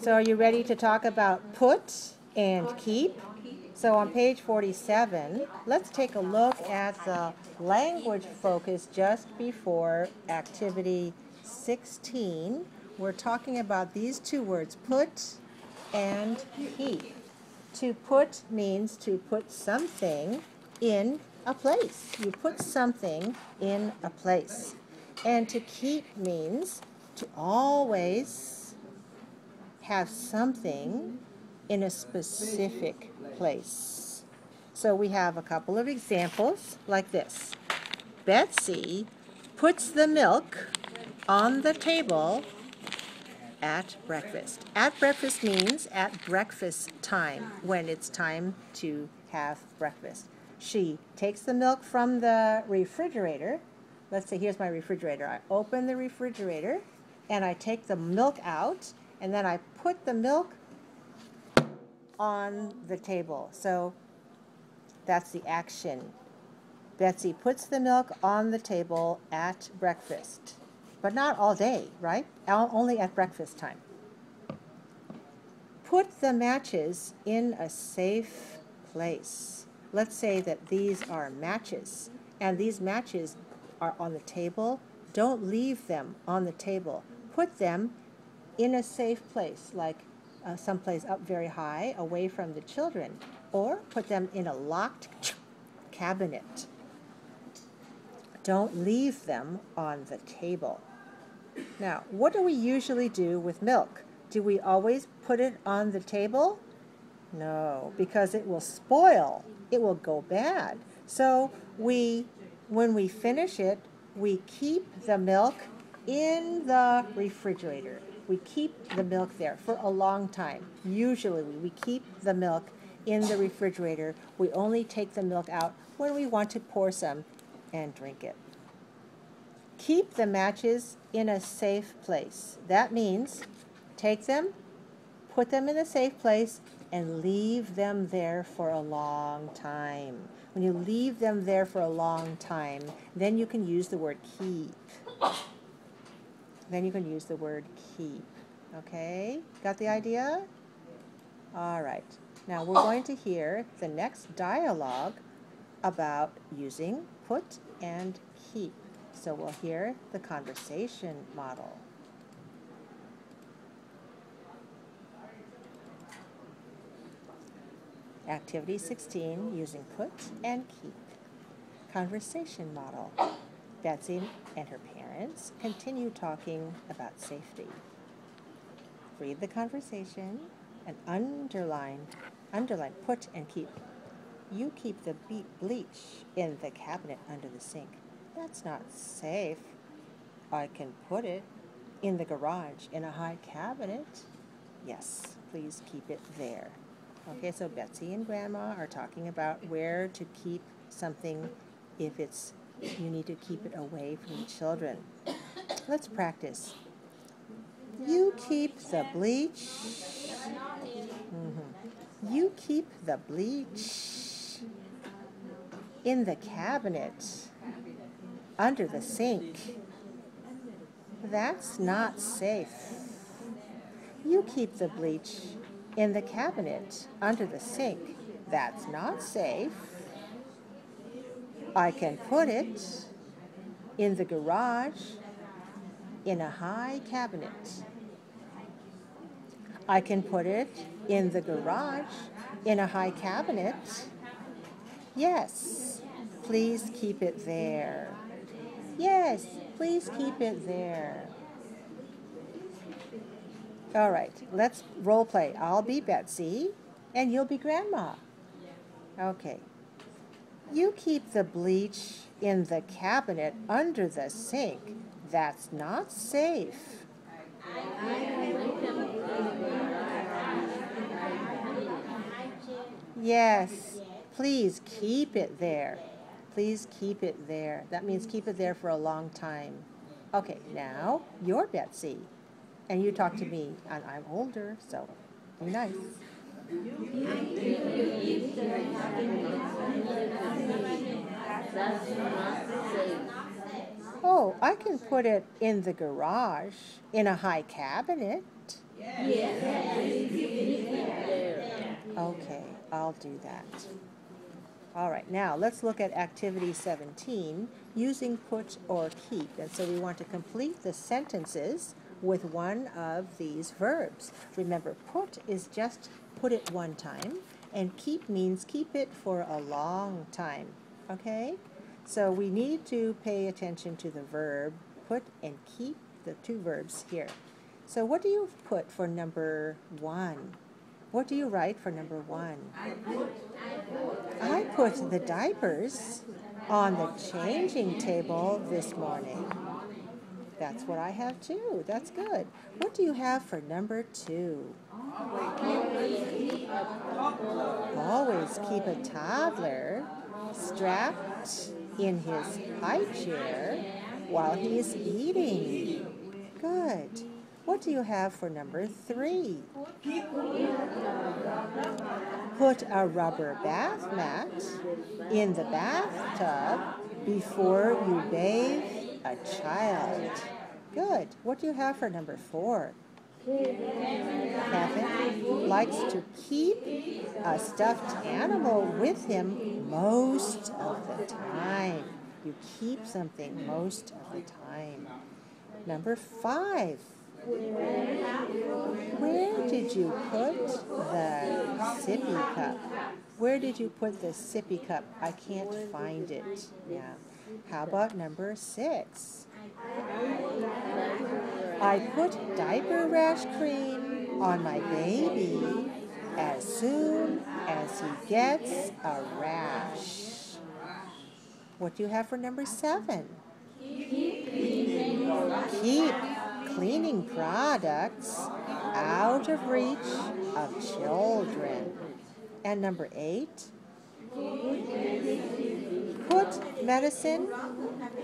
So are you ready to talk about put and keep? So on page 47, let's take a look at the language focus just before activity 16. We're talking about these two words, put and keep. To put means to put something in a place. You put something in a place. And to keep means to always have something in a specific place. So we have a couple of examples like this. Betsy puts the milk on the table at breakfast. At breakfast means at breakfast time, when it's time to have breakfast. She takes the milk from the refrigerator. Let's say here's my refrigerator. I open the refrigerator and I take the milk out and then I put the milk on the table. So that's the action. Betsy puts the milk on the table at breakfast, but not all day, right? Only at breakfast time. Put the matches in a safe place. Let's say that these are matches, and these matches are on the table. Don't leave them on the table. Put them in a safe place, like uh, someplace up very high, away from the children, or put them in a locked cabinet. Don't leave them on the table. Now, what do we usually do with milk? Do we always put it on the table? No, because it will spoil. It will go bad. So we, when we finish it, we keep the milk in the refrigerator we keep the milk there for a long time. Usually we keep the milk in the refrigerator. We only take the milk out when we want to pour some and drink it. Keep the matches in a safe place. That means take them, put them in a safe place, and leave them there for a long time. When you leave them there for a long time, then you can use the word keep then you can use the word keep. Okay, got the idea? All right, now we're going to hear the next dialogue about using put and keep. So we'll hear the conversation model. Activity 16, using put and keep. Conversation model. Betsy and her parents continue talking about safety. Read the conversation and underline, underline, put and keep. You keep the bleach in the cabinet under the sink. That's not safe. I can put it in the garage in a high cabinet. Yes, please keep it there. Okay, so Betsy and Grandma are talking about where to keep something if it's you need to keep it away from children. Let's practice. You keep the bleach. Mm-hmm. You keep the bleach in the cabinet under the sink. That's not safe. You keep the bleach in the cabinet under the sink. That's not safe. I can put it in the garage in a high cabinet. I can put it in the garage in a high cabinet. Yes, please keep it there. Yes, please keep it there. All right, let's role play. I'll be Betsy and you'll be Grandma. Okay. You keep the bleach in the cabinet under the sink. That's not safe. Yes, please keep it there. Please keep it there. That means keep it there for a long time. Okay, now you're Betsy, and you talk to me, and I'm older, so be nice. Oh, I can put it in the garage, in a high cabinet. Okay, I'll do that. All right, now let's look at activity 17, using put or keep. And so we want to complete the sentences with one of these verbs. Remember, put is just put it one time, and keep means keep it for a long time, okay? So we need to pay attention to the verb put and keep, the two verbs here. So what do you put for number one? What do you write for number one? I put the diapers on the changing table this morning. That's what I have too. That's good. What do you have for number two? Always keep a toddler strapped in his high chair while he is eating. Good. What do you have for number three? Put a rubber bath mat in the bathtub before you bathe a child. Good. What do you have for number four? Kevin likes to keep a stuffed animal with him most of the time. You keep something most of the time. Number five. Where did you put the sippy cup? Where did you put the sippy cup? I can't find it. Yeah. How about number six? I put diaper rash cream on my baby as soon as he gets a rash. What do you have for number seven? Keep cleaning products out of reach of children. And number eight, medicine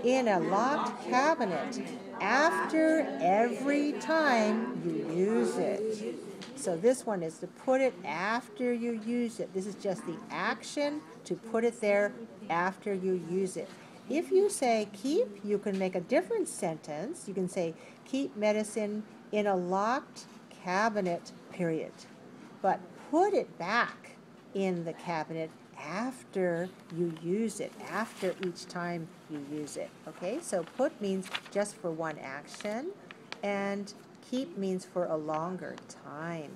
in a locked cabinet after every time you use it. So this one is to put it after you use it. This is just the action to put it there after you use it. If you say keep, you can make a different sentence. You can say keep medicine in a locked cabinet, period. But put it back in the cabinet after you use it, after each time you use it. Okay, so put means just for one action, and keep means for a longer time.